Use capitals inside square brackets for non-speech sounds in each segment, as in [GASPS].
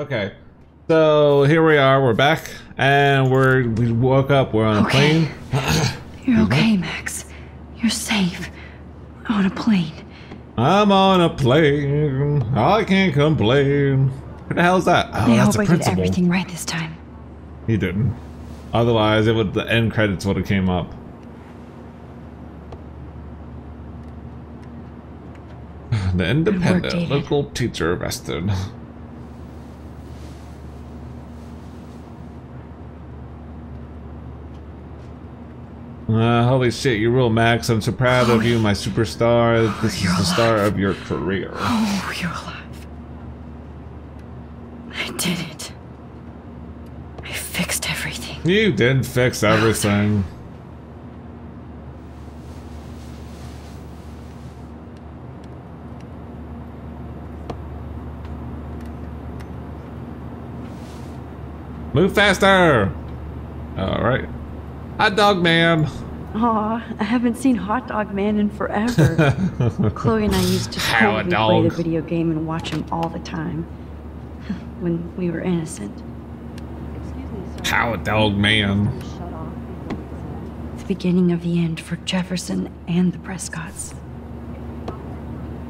Okay. So here we are, we're back, and we're we woke up, we're on a plane. [CLEARS THROAT] You're okay, Max. You're safe. On a plane. I'm on a plane. I can't complain. Who the hell is that? Oh, I that's hope the I did everything right this time. He didn't. Otherwise, it would the end credits would have came up. [SIGHS] The independent local teacher arrested. [LAUGHS] Uh, holy shit, you rule, Max. I'm so proud of you, my superstar. This is the start of your career. Oh, you're alive. I did it. I fixed everything. You did fix everything. Move faster! Alright. Hot dog man! Aw, I haven't seen Hot Dog Man in forever. [LAUGHS] Chloe and I used to How a totally play the video game and watch him all the time. [LAUGHS] when we were innocent. How a dog man. The beginning of the end for Jefferson and the Prescotts.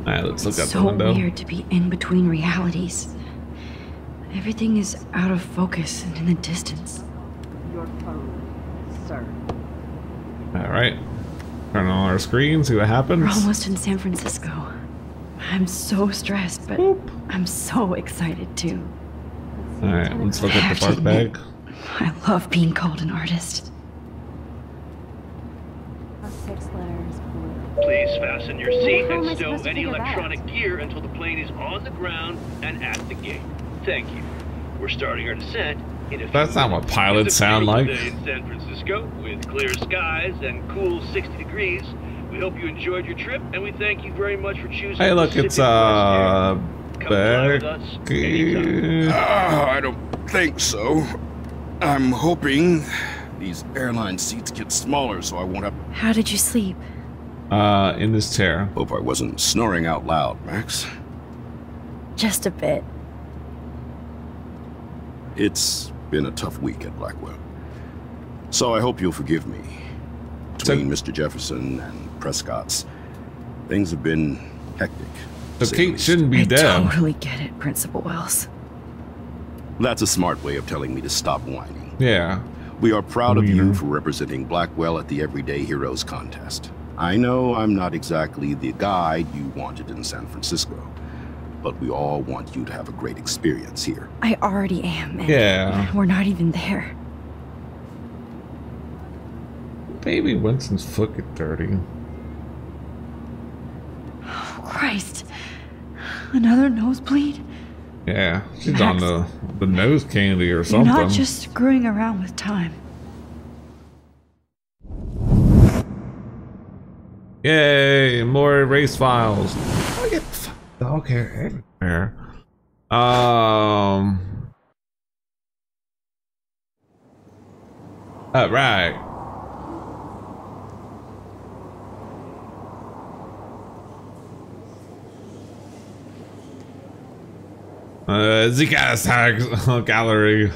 Alright, let's look out so the window. weird to be in between realities. Everything is out of focus and in the distance. Alright. Turn on our screen, see what happens. We're happens. almost in San Francisco. I'm so stressed, but I'm so excited too. Alright, let's look at the park bag. I love being called an artist. Please fasten your seat how am I and stow any electronic gear until the plane is on the ground and at the gate. Thank you. We're starting our descent in a few That's not what pilots sound like. in San Francisco with clear skies and cool 60 degrees. We hope you enjoyed your trip and we thank you very much for choosing Hey, look, it's West uh, Air. Come fly with us anytime. Becky. Ah, I don't think so. I'm hoping these airline seats get smaller so I won't have. How did you sleep? Uh, in this chair. Hope I wasn't snoring out loud, Max. Just a bit. It's been a tough week at Blackwell. So I hope you'll forgive me. Between Mr. Jefferson and Prescott's, things have been hectic. So the Kate shouldn't be I dead. totally get it, Principal Wells. That's a smart way of telling me to stop whining. Yeah. We are proud of mm-hmm. you for representing Blackwell at the Everyday Heroes contest. I know I'm not exactly the guide you wanted in San Francisco, but we all want you to have a great experience here. I already am. And Yeah. We're not even there. Baby Winston's foot get dirty. Oh, Christ. Another nosebleed? Yeah. She's on the, the nose candy or something. You're something. not just screwing around with time. Yay, more race files. Hair everywhere. Um. Uh, the gas [LAUGHS] gallery.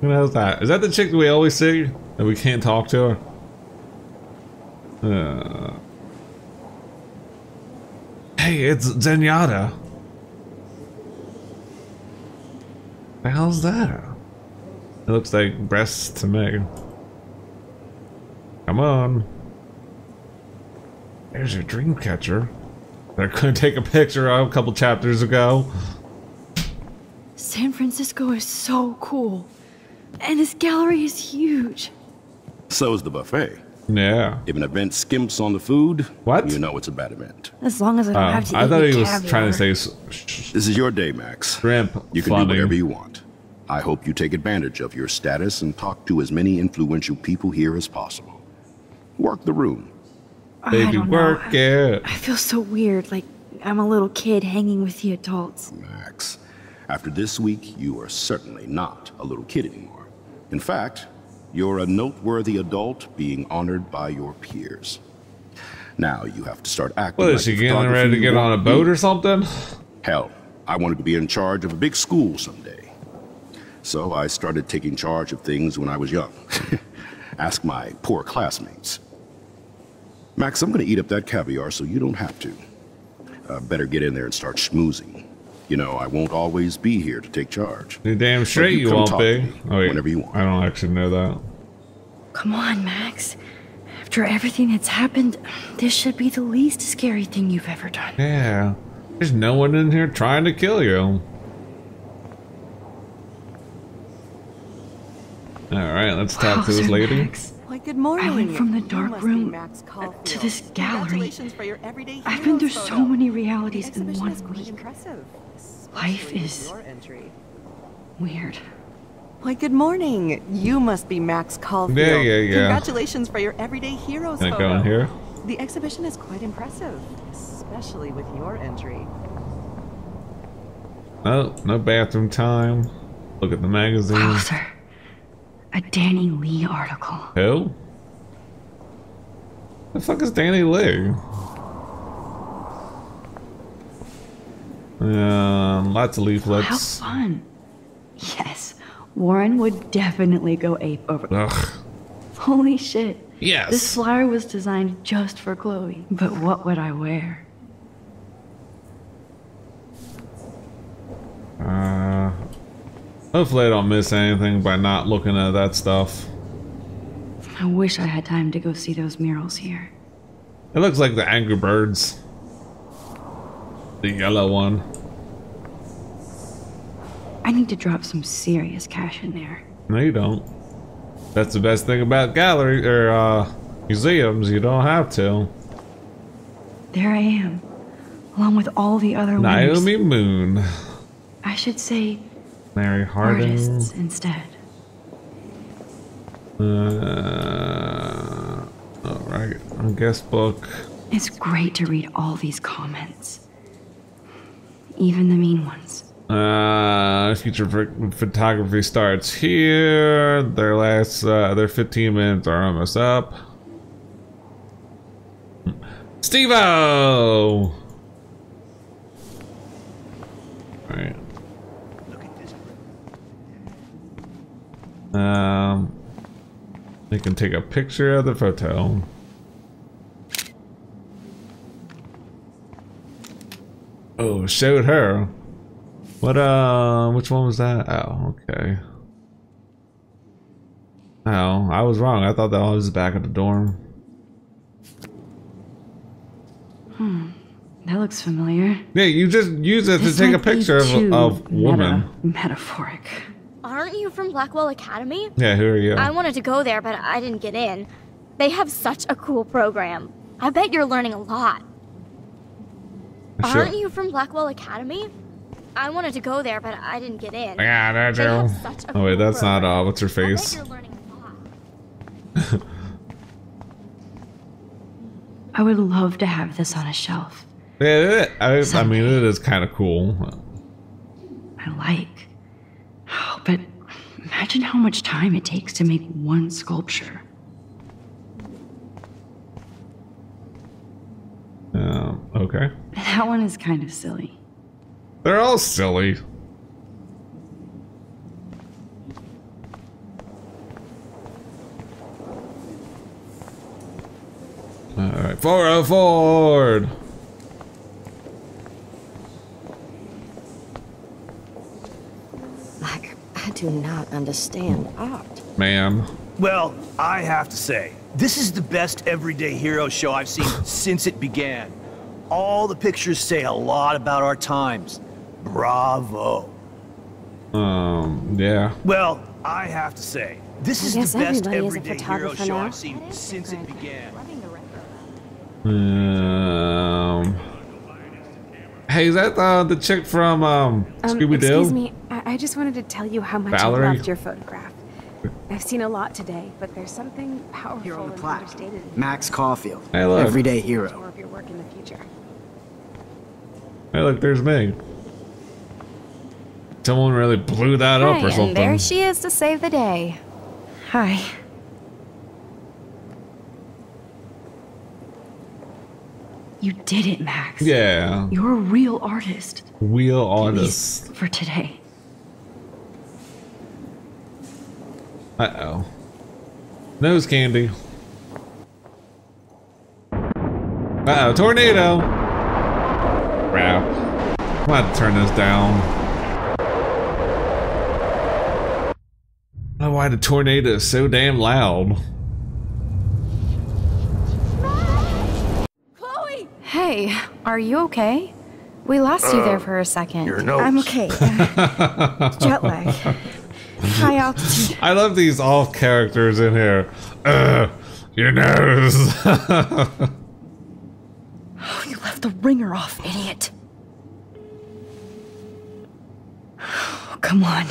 Who knows that? Is that the chick that we always see? That we can't talk to her? Uh, hey, it's Zenyatta. The hell's that? It looks like breasts to me. Come on. There's your dream catcher. They're gonna take a picture of a couple chapters ago. San Francisco is so cool. And this gallery is huge. So is the buffet. Yeah. If an event skimps on the food, What? you know it's a bad event. As long as I Oh, don't have to eat I thought the he was caviar. trying to say This is your day, Max. shrimp. You can funny. do whatever you want. I hope you take advantage of your status and talk to as many influential people here as possible. Work the room. Baby, don't know. work it. I feel so weird, like I'm a little kid hanging with the adults. Max, after this week, you are certainly not a little kid anymore. In fact, you're a noteworthy adult being honored by your peers. Now you have to start acting. What like is she the getting ready to get on a boat or something? Hell, I wanted to be in charge of a big school someday. So I started taking charge of things when I was young. [LAUGHS] Ask my poor classmates. Max, I'm gonna eat up that caviar so you don't have to. Uh, better get in there and start schmoozing. You know, I won't always be here to take charge. You damn straight you, you won't talk be. to me Oh, wait. whenever you want. I don't actually know that. Come on, Max. After everything that's happened, this should be the least scary thing you've ever done. Yeah. There's no one in here trying to kill you. Alright, let's talk to this lady. Max. Why, good morning. I went from the You dark room Max Caulfield. to this gallery. For your I've been through heroes so many realities in one is quite week. impressive. Life is- entry. Weird. Why, good morning. You must be Max Caulfield. Yeah, yeah, yeah. Congratulations for your everyday heroes Can I photo. go in here? The exhibition is quite impressive, especially with your entry. No, no bathroom time. Look at the magazine. Wowzer. A Danny Lee article. Who? The fuck is Danny Lee? Um, lots of leaflets. How fun. Yes, Warren would definitely go ape over. Ugh. Holy shit. Yes. This flyer was designed just for Chloe. But what would I wear? Uh, hopefully I don't miss anything by not looking at that stuff. I wish I had time to go see those murals here. It looks like the Angry Birds. The yellow one. I need to drop some serious cash in there. No, you don't. That's the best thing about gallery or uh, museums. You don't have to. There I am, along with all the other winners. Naomi Moon, I should say Mary Harding. artists instead. Uh, all right. I guess book. It's great to read all these comments. Even the mean ones. Uh, future photography starts here. Their last, uh, their 15 minutes are almost up. Steve-O! Alright. Um, they can take a picture of the photo. Oh, showed her. What, uh, which one was that? Oh, okay. Oh, I was wrong. I thought that was back at the dorm. Hmm. That looks familiar. Yeah, you just use it to take a picture of, too of woman. meta- metaphoric. Aren't you from Blackwell Academy? Yeah, who are you? I wanted to go there, but I didn't get in. They have such a cool program. I bet you're learning a lot. Sure. Aren't you from Blackwell Academy? I wanted to go there, but I didn't get in. Yeah, that's They have you. Oh wait, cool that's not uh, what's her face? you're learning a lot. [LAUGHS] I would love to have this on a shelf. Yeah, it, I, I mean it is kind of cool. I like. Oh, but imagine how much time it takes to make one sculpture. Um, okay, That one is kind of silly. they're all silly. All right, forward, oh forward. Like, I do not understand art. Ma'am. Well, I have to say, this is the best everyday hero show I've seen since it began. All the pictures say a lot about our times. Bravo. Um, yeah. Well, I have to say, this I is the best everybody is a everyday hero photographer show now. I've seen since it began. Um. Hey, is that uh, the chick from um, Um, Scooby excuse Doo? me, I, I just wanted to tell you how much Valerie? I loved your photograph. I've seen a lot today, but there's something powerful Here on the and plaque. understated Max Caulfield. Hey, look. Everyday more hero. of your work in the future. Hey, look, there's me. Someone really blew that up or something. and there she is to save the day. Hi. You did it, Max. Yeah. You're a real artist. Real artist. least for today. Uh oh. Nose candy. Uh oh, tornado! Crap. I'm gonna turn this down. I don't know why the tornado is so damn loud. Chloe! Hey, are you okay? We lost you there for a second. Your nose. I'm okay. Uh, [LAUGHS] jet lag. High altitude. I love these all characters in here. Uh, your nose. [LAUGHS] Oh, you left the ringer off, idiot. Oh, come on.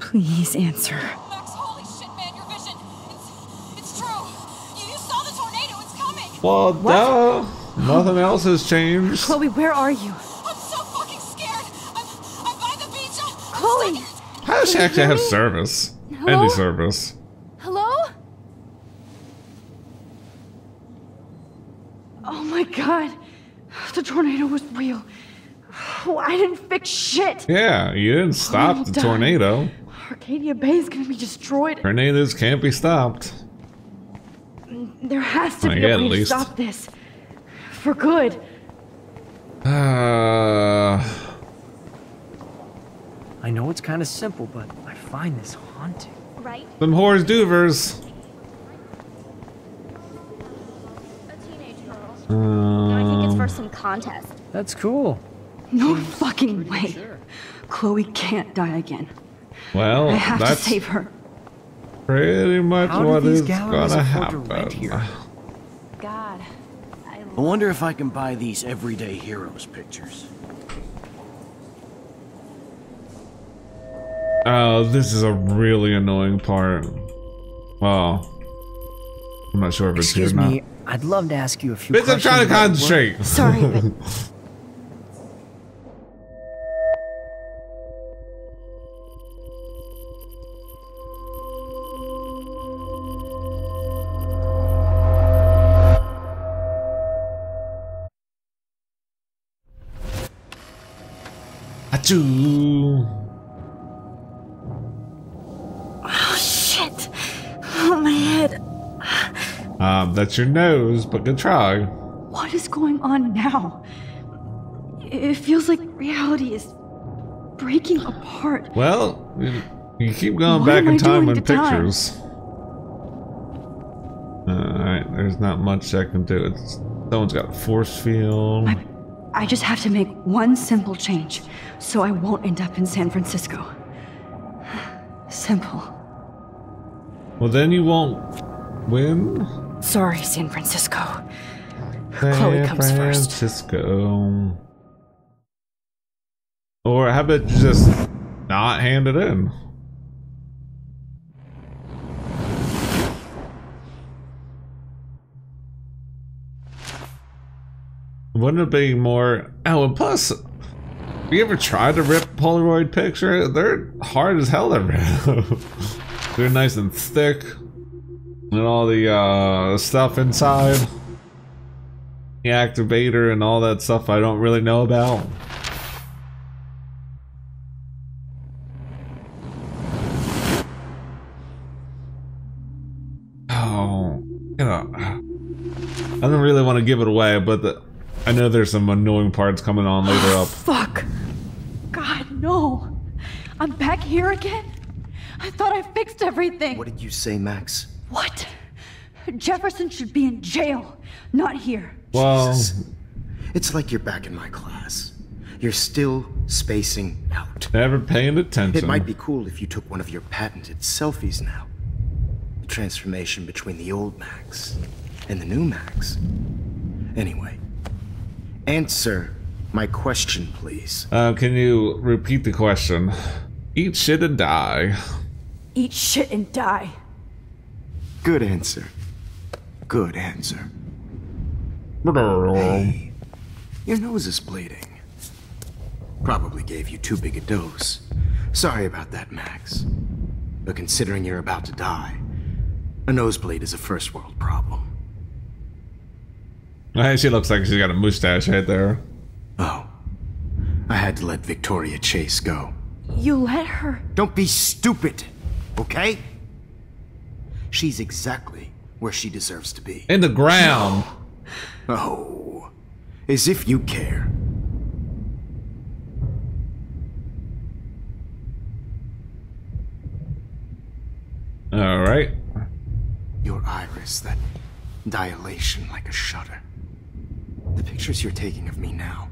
Please answer. Max, holy shit, man, your vision. It's, it's true. You, you saw the tornado. It's coming. well, duh. Nothing else has changed. Chloe, where are you? I'm so fucking scared. I'm, I'm by the beach. I'm, I'm Chloe! How does she actually have service? Hello? Any service? Hello? Oh my god. The tornado was real. Oh, I didn't fix shit. Yeah, you didn't stop the tornado. Arcadia Bay is gonna be destroyed. Tornadoes can't be stopped. There has to Not be a way to stop this. For good. Uh, I know it's kind of simple, but I find this haunting. Right? them whores doovers. A teenage girl. No, I think it's Um, for some contest. That's cool. No fucking way. Chloe can't die again. well, I have to that's save her. pretty much How do what these is galleries gonna afford to happen. here? God. I I wonder if I can buy these everyday heroes pictures. Oh, this is a really annoying part. Well, I'm not sure if it's Excuse here or not. me, I'd love to ask you a few Bitch, I'm questions. trying to concentrate. Sorry, but [LAUGHS] Achoo. Um, that's your nose, but good try. What is going on now? It feels like reality is breaking apart. Well, you, keep going What back in time time? pictures. Alright, there's not much I can do. It's, someone's got a force field. I just have to make one simple change so I won't end up in San Francisco. [SIGHS] Simple. Well, then you won't win. Sorry, San Francisco. Chloe San comes first. Francisco. Or how about you just not hand it in? Wouldn't it be more? Oh, and plus, have you ever tried to rip Polaroid picture? They're hard as hell to [LAUGHS] rip. They're nice and thick, and all the uh, stuff inside, the activator, and all that stuff I don't really know about. Oh, you know, I don't really want to give it away, but the, I know there's some annoying parts coming on later up. [SIGHS] Fuck. God, no. I'm back here again? I thought I fixed everything. What did you say, Max? What? Jefferson should be in jail, not here. Well, It's like you're back in my class. You're still spacing out. never paying attention. It might be cool if you took one of your patented selfies now. The transformation between the old Max and the new Max. Anyway, answer my question, please. Uh, can you repeat the question? Eat shit and die. Eat shit and die. Good answer. Good answer. Hey, your nose is bleeding. Probably gave you too big a dose. Sorry about that, Max. But considering you're about to die, a nosebleed is a first world problem. Hey, she looks like she's got a mustache right there. Oh. I had to let Victoria Chase go. You let her. Don't be stupid, okay? She's exactly where she deserves to be. In the ground. Oh. As if you care. All right. Your iris, that dilation like a shutter. The pictures you're taking of me now.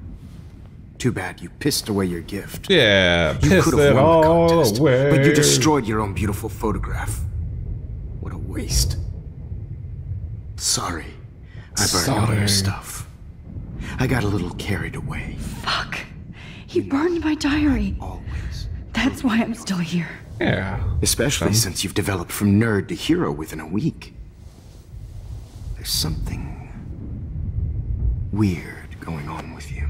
Too bad you pissed away your gift. Yeah, you could have won the contest, away. but you destroyed your own beautiful photograph. What a waste. Sorry, I burned all your stuff. I got a little carried away. Fuck. He burned my diary. Always. That's why I'm still here. Yeah. Especially since you've developed from nerd to hero within a week. There's something weird going on with you.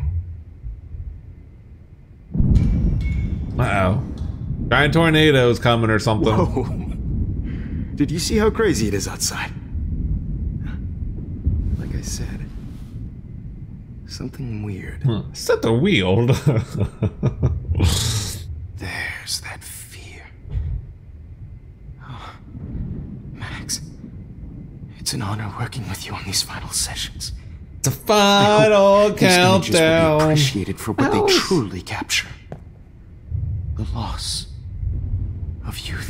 Uh oh. Giant tornado's coming or something. Whoa. Did you see how crazy it is outside? Like I said, something weird. Huh. Set the wheel. [LAUGHS] There's that fear. Oh, Max, it's an honor working with you on these final sessions. the final These images will be countdown. appreciated for what they truly capture. The loss of youth.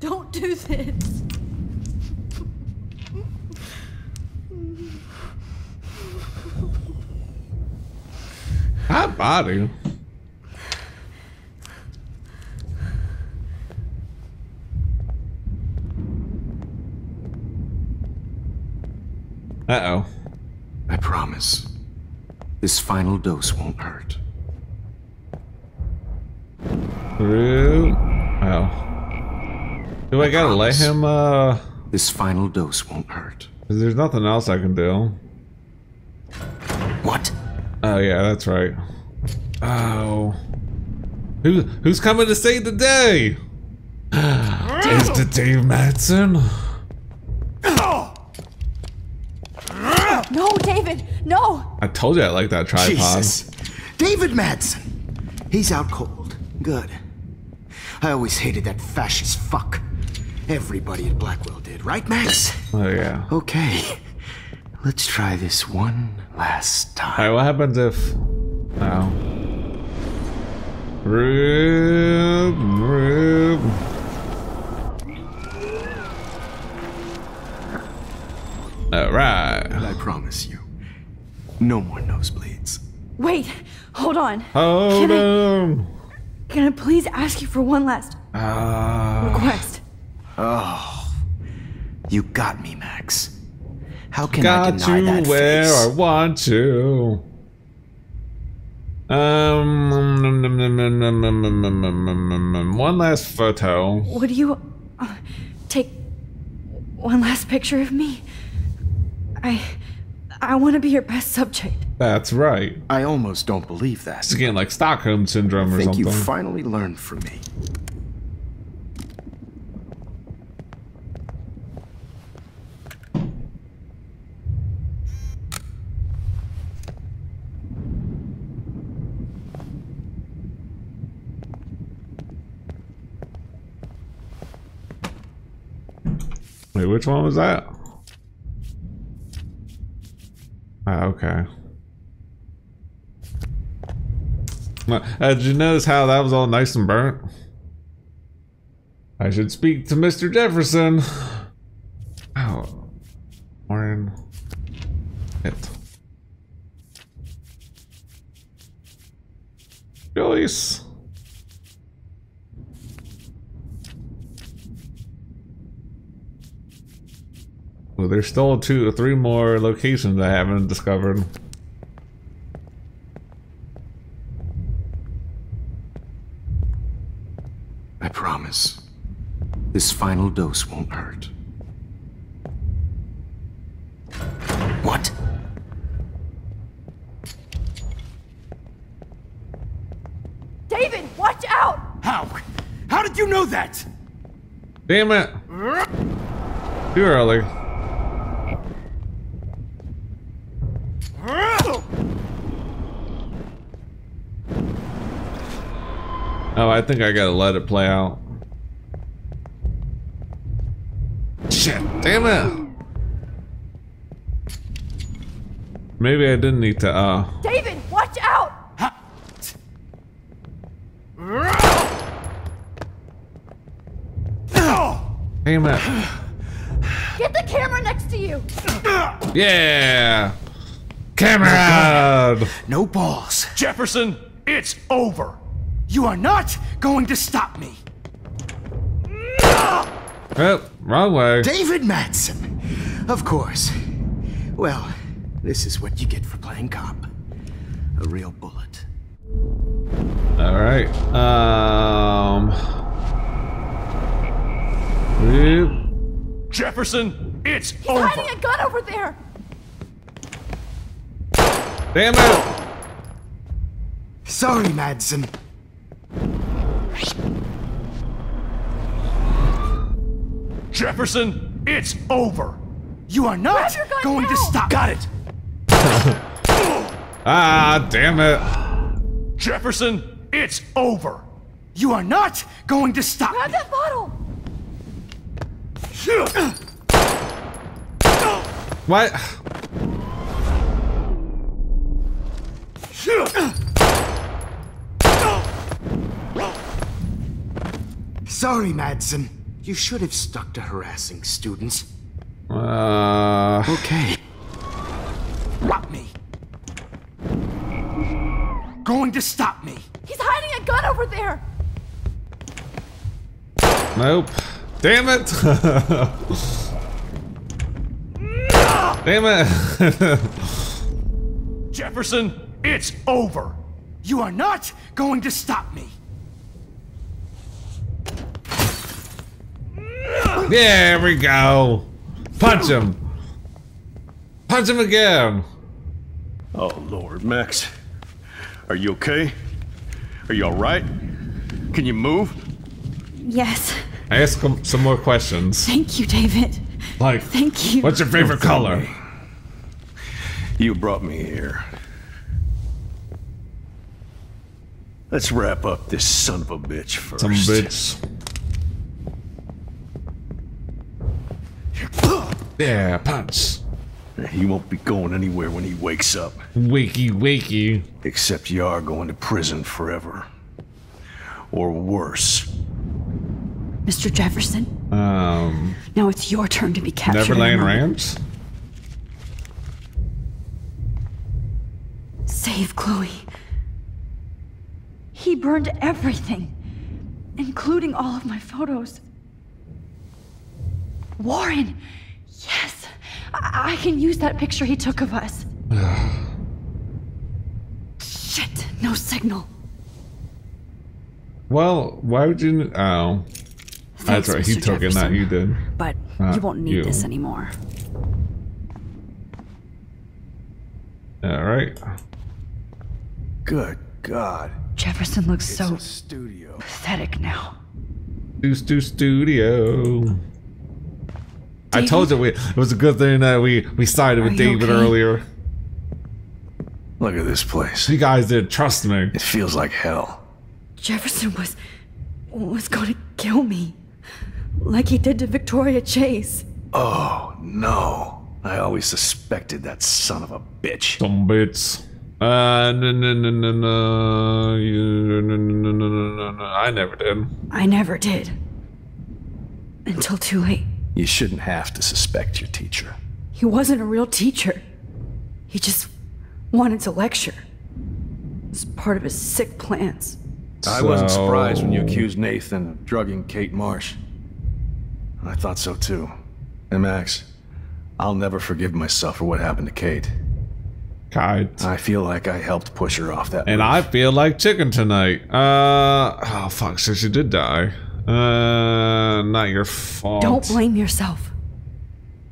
don't do this. Hot body. Uh oh. I promise. This final dose won't hurt. Through. Oh. Do I, gotta let him, uh. This final dose won't hurt. There's nothing else I can do. What? Oh, yeah, that's right. Oh. Who, who's coming to save the day? [GASPS] Is it Dave Madsen? No, David, no! I told you I like that tripod. Jesus. David Madsen. He's out cold. Good. I always hated that fascist fuck. Everybody at Blackwell did, right, Max? Oh, yeah. Okay. Let's try this one last time. Alright, what happens if. Oh. Rube, Rube. Alright. And I promise you, no more nosebleeds. Wait, hold on. Hold Can I- Can I please ask you for one last Ah. request? Oh, you got me, Max. How can got I deny you that where face? I want to. Um, one last photo. Would you uh, take one last picture of me? I, I want to be your best subject. That's right. I almost don't believe that. It's again like Stockholm syndrome or something. Thank you finally learned from me. Wait, which one was that? Ah, okay. Uh, did you notice how that was all nice and burnt? I should speak to Mr. Jefferson. Oh, Warren. It. Joyce. There's still two, or three more locations I haven't discovered. I promise. This final dose won't hurt. What? David, watch out! How? How did you know that? Damn it! Too early. Oh, I think I gotta let it play out. Shit, damn it! Maybe I didn't need to, uh... David, watch out! Damn it. Get the camera next to you! Yeah! Camera! No balls. Jefferson, it's over. You are not going to stop me. Oh, wrong way. David Madsen! Of course. Well, this is what you get for playing cop. A real bullet. Alright. Um. Whoop. Jefferson, it's He's over. hiding a gun over there! Damn it! Sorry, Madsen. Jefferson, it's over. You are not Grab your gun going to stop. Got it. [LAUGHS] Ah, damn it. Jefferson, it's over. You are not going to stop. Grab that bottle! What? Sorry, Madsen. You should have stuck to harassing students. Uh. Okay. Stop me. Going to stop me. He's hiding a gun over there! Nope. Damn it! [LAUGHS] Damn it! Jefferson, it's over. You are not going to stop me. There we go. Punch him. Punch him again. Oh, Lord, Max. Are you okay? Are you alright? Can you move? Yes. I ask him some more questions. Thank you, David. Like, Thank you. what's your favorite color? You brought me here. Let's wrap up this son of a bitch first. Some bitch. Yeah, punch. He won't be going anywhere when he wakes up. Wakey, wakey. Except you are going to prison forever. Or worse. Mr. Jefferson, Um, now it's your turn to be captured. Neverland in a moment. Ranch? Save Chloe. He burned everything, including all of my photos. Warren! Yes! I, I can use that picture he took of us. [SIGHS] Shit, no signal. Well, why would you? Oh, Thanks, that's right. He Mr. took it, not Jefferson. you did. But Not you won't need you. this anymore. All right. Good God. Jefferson looks so studio. pathetic now. Do Stu Studio. I told you we, it was a good thing that we we sided with Are you David okay? earlier. Look at this place. You guys did. Trust me. It feels like hell. Jefferson was was going to kill me, like he did to Victoria Chase. Oh, no. I always suspected that son of a bitch. Some bits. Uh, no, no, no, no, no, you, no, no, no, no, no, no, no. I never did. I never did. Until too late. You shouldn't have to suspect your teacher. He wasn't a real teacher. He just wanted to lecture. It was part of his sick plans. I wasn't surprised when you accused Nathan of drugging Kate Marsh. I thought so too. And Max, I'll never forgive myself for what happened to Kate. Kite. I feel like I helped push her off that. And roof. I feel like chicken tonight. Uh oh fuck, so she did die. Uh not your fault. Don't blame yourself.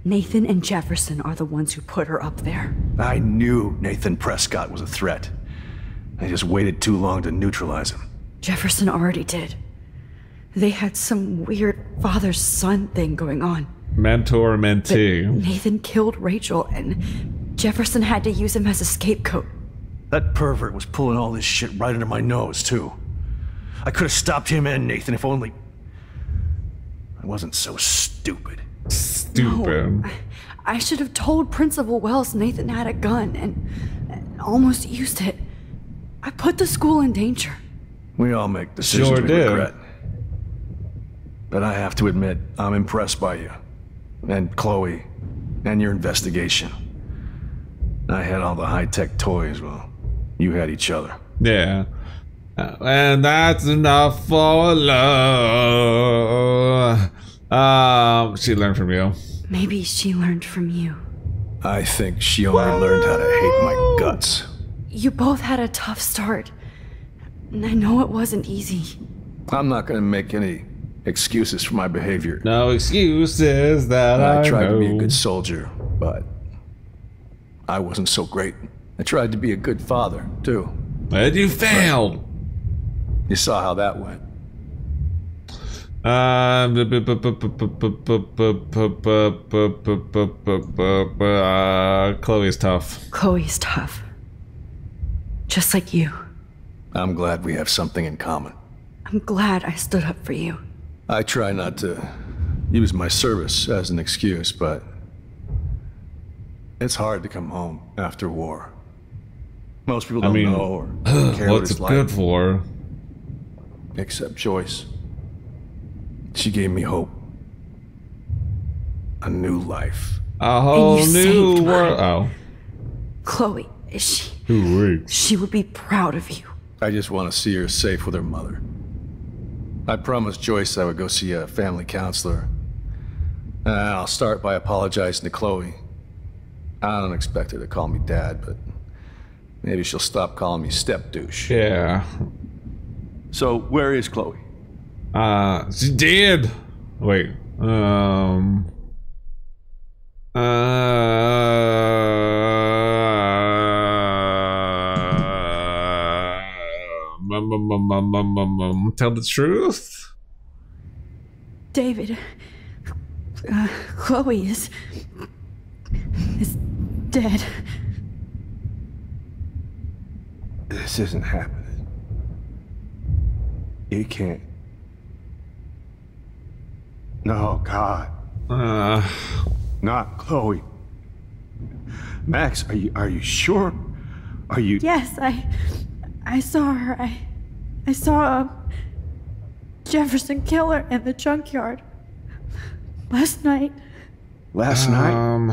Nathan and Jefferson are the ones who put her up there. I knew Nathan Prescott was a threat. I just waited too long to neutralize him. Jefferson already did. They had some weird father son thing going on. Mentor mentee. Nathan killed Rachel, and Jefferson had to use him as a scapegoat. That pervert was pulling all this shit right under my nose, too. I could have stopped him and Nathan if only. I wasn't so stupid. Stupid. No, I should have told Principal Wells Nathan had a gun and, and almost used it. I put the school in danger. We all make decisions Sure we do. regret. But I have to admit, I'm impressed by you. And Chloe. And your investigation. I had all the high-tech toys, well, you had each other. Yeah. And that's enough for love. Um, she learned from you. Maybe she learned from you. I think she only learned how to hate my guts. You both had a tough start. And I know it wasn't easy. I'm not gonna make any excuses for my behavior. No excuses that I, I tried to be a good soldier, but I wasn't so great. I tried to be a good father, too. And you failed. You saw how that went. Um, uh, Chloe's tough. Chloe's tough. Just like you. I'm glad we have something in common. I'm glad I stood up for you. I try not to use my service as an excuse, but it's hard to come home after war. Most people don't mean, know or care what what's it's it like. good for? Except Joyce. She gave me hope. A new life. A whole new world. Oh, Chloe, is she? Ooh, She would be proud of you. I just want to see her safe with her mother. I promised Joyce I would go see a family counselor. And I'll start by apologizing to Chloe. I don't expect her to call me dad, but maybe she'll stop calling me step douche. Yeah. So, where is Chloe? Uh, she did. Wait. Um. Uh. Mum, mum, mum, mum, mum, mum, mum. Tell the truth. David, uh, Chloe is. is dead. This isn't happening. You can't. No, God. Uh. Not Chloe. Max, are you are you sure? Are you Yes, I. I saw her. I. I saw a Jefferson killer in the junkyard last night. last night Um.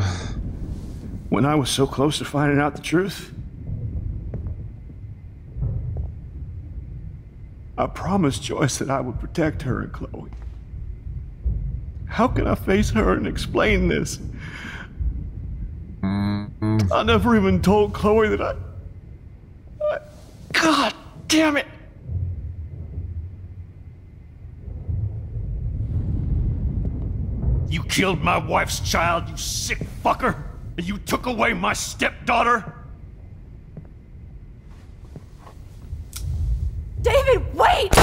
when I was so close to finding out the truth? I promised Joyce that I would protect her and Chloe. How can I face her and explain this? I never even told Chloe that I. I God damn it! You killed my wife's child, you sick fucker! And you took away my stepdaughter? David, wait!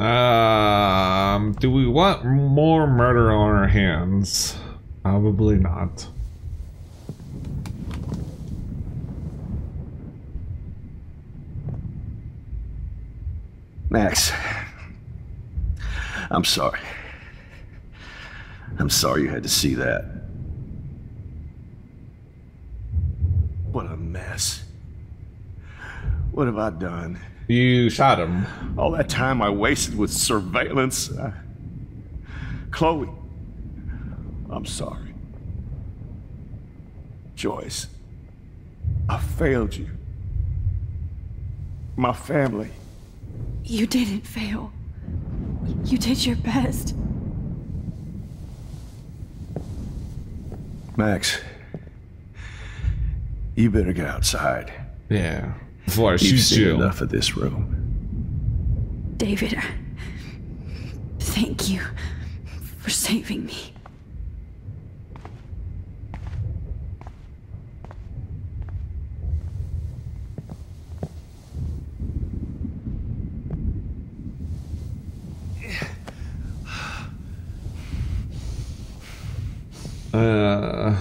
Um. Do we want more murder on our hands? Probably not. Max, I'm sorry. I'm sorry you had to see that. What a mess. What have I done? You shot him. All that time I wasted with surveillance. Uh, Chloe, I'm sorry. Joyce, I failed you. My family. You didn't fail. You did your best. Max, you better get outside. Yeah. Before I You've shoot seen you. enough of this room. David, thank you for saving me. Uh.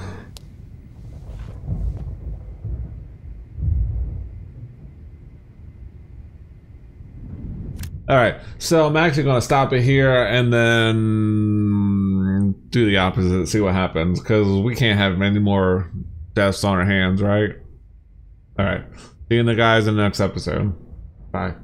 All right, so I'm actually going to stop it here and then do the opposite, see what happens, because we can't have any more deaths on our hands, right? All right, see you guys in the next episode. Bye.